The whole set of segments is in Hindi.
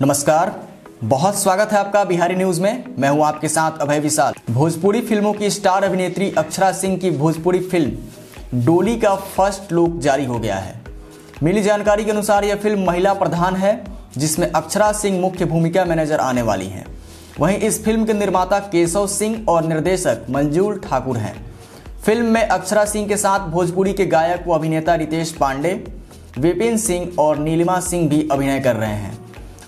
नमस्कार। बहुत स्वागत है आपका बिहारी न्यूज़ में। मैं हूँ आपके साथ अभय विशाल। भोजपुरी फ़िल्मों की स्टार अभिनेत्री अक्षरा सिंह की भोजपुरी फ़िल्म, डोली का फ़र्स्ट लुक जारी हो गया है। मिली जानकारी के अनुसार यह फ़िल्म महिला प्रधान है, जिसमें अक्षरा सिंह मुख्य भूमिका में नज़र आने वाली हैं। वहीं इस फ़िल्म के निर्माता केशव सिंह और निर्देशक मंजूर ठाकुर हैं। फ़िल्म में अक्षरा सिंह के साथ भोजपुरी के गायक व अभिनेता रितेश पांडे, विपिन सिंह और नीलिमा सिंह भी अभिनय कर रहे हैं।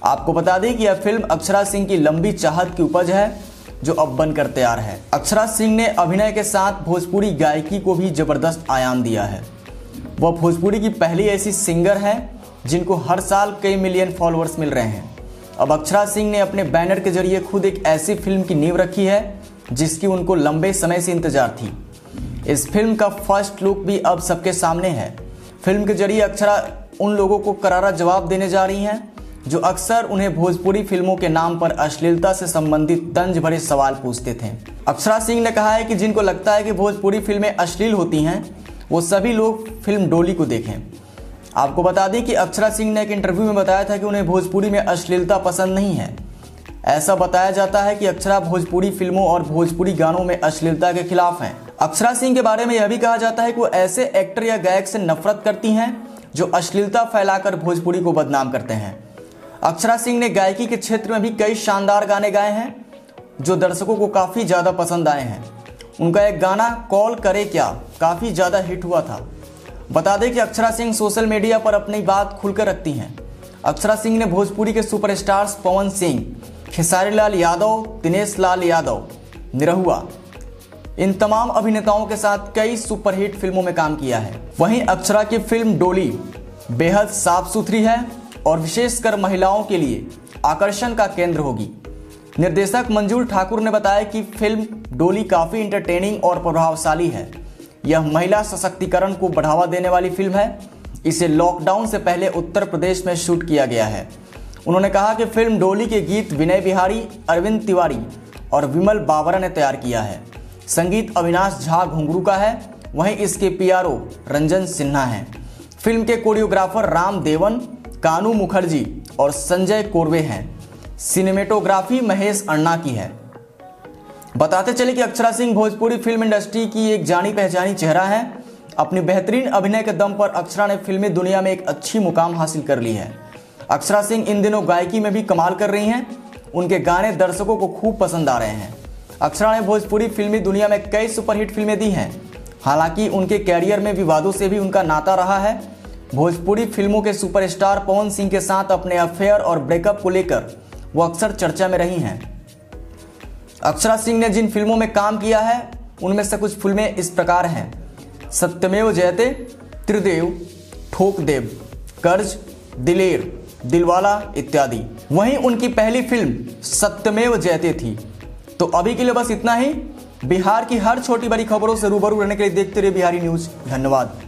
आपको बता दें कि यह फ़िल्म अक्षरा सिंह की लंबी चाहत की उपज है, जो अब बनकर तैयार है। अक्षरा सिंह ने अभिनय के साथ भोजपुरी गायकी को भी ज़बरदस्त आयाम दिया है। वह भोजपुरी की पहली ऐसी सिंगर है, जिनको हर साल कई मिलियन फॉलोअर्स मिल रहे हैं। अब अक्षरा सिंह ने अपने बैनर के ज़रिए खुद एक ऐसी फ़िल्म की नींव रखी है, जिसकी उनको लंबे समय से इंतज़ार थी। इस फ़िल्म का फ़र्स्ट लुक भी अब सबके सामने है। फ़िल्म के ज़रिए अक्षरा उन लोगों को करारा जवाब देने जा रही हैं जो अक्सर उन्हें भोजपुरी फ़िल्मों के नाम पर अश्लीलता से संबंधित तंज भरे सवाल पूछते थे। अक्षरा सिंह ने कहा है कि जिनको लगता है कि भोजपुरी फ़िल्में अश्लील होती हैं, वो सभी लोग फ़िल्म डोली को देखें। आपको बता दें कि अक्षरा सिंह ने एक इंटरव्यू में बताया था कि उन्हें भोजपुरी में अश्लीलता पसंद नहीं है। ऐसा बताया जाता है कि अक्षरा भोजपुरी फ़िल्मों और भोजपुरी गानों में अश्लीलता के खिलाफ हैं। अक्षरा सिंह के बारे में यह भी कहा जाता है कि वो ऐसे एक्टर या गायक से नफरत करती हैं, जो अश्लीलता फैलाकर भोजपुरी को बदनाम करते हैं। अक्षरा सिंह ने गायकी के क्षेत्र में भी कई शानदार गाने गाए हैं, जो दर्शकों को काफ़ी ज़्यादा पसंद आए हैं। उनका एक गाना, कॉल करे क्या, काफ़ी ज़्यादा हिट हुआ था। बता दें कि अक्षरा सिंह सोशल मीडिया पर अपनी बात खुलकर रखती हैं। अक्षरा सिंह ने भोजपुरी के सुपरस्टार्स पवन सिंह खेसारी लाल यादव, दिनेश लाल यादव, निरहुआ, इन तमाम अभिनेताओं के साथ कई सुपरहिट फ़िल्मों में काम किया है। वहीं अक्षरा की फ़िल्म डोली बेहद साफ़ सुथरी है और विशेषकर महिलाओं के लिए आकर्षण का केंद्र होगी। निर्देशक मंजूर ठाकुर ने बताया कि फ़िल्म डोली काफ़ी इंटरटेनिंग और प्रभावशाली है। यह महिला सशक्तिकरण को बढ़ावा देने वाली फ़िल्म है। इसे लॉकडाउन से पहले उत्तर प्रदेश में शूट किया गया है। उन्होंने कहा कि फ़िल्म डोली के गीत विनय बिहारी, अरविंद तिवारी और विमल बाबरा ने तैयार किया है। संगीत अविनाश झा घुंगरू का है। वहीं इसके पीआरओ रंजन सिन्हा हैं। फ़िल्म के कोरियोग्राफर राम देवन कानू मुखर्जी और संजय कोरवे हैं। सिनेमेटोग्राफी महेश अन्ना की है। बताते चले कि अक्षरा सिंह भोजपुरी फ़िल्म इंडस्ट्री की एक जानी पहचानी चेहरा है। अपनी बेहतरीन अभिनय के दम पर अक्षरा ने फिल्मी दुनिया में एक अच्छी मुकाम हासिल कर ली है। अक्षरा सिंह इन दिनों गायकी में भी कमाल कर रही हैं। उनके गाने दर्शकों को खूब पसंद आ रहे हैं। अक्षरा ने भोजपुरी फिल्मी दुनिया में कई सुपरहिट फ़िल्में दी हैं। हालाँकि उनके कैरियर में विवादों से भी उनका नाता रहा है। भोजपुरी फ़िल्मों के सुपरस्टार पवन सिंह के साथ अपने अफेयर और ब्रेकअप को लेकर वो अक्सर चर्चा में रही हैं। अक्षरा सिंह ने जिन फ़िल्मों में काम किया है, उनमें से कुछ फ़िल्में इस प्रकार हैं। सत्यमेव जयते, त्रिदेव ठोक देव कर्ज, दिलेर, दिलवाला इत्यादि। वहीं उनकी पहली फ़िल्म सत्यमेव जयते थी। तो अभी के लिए बस इतना ही। बिहार की हर छोटी बड़ी खबरों से रूबरू रहने के लिए देखते रहिए बिहारी न्यूज़। धन्यवाद।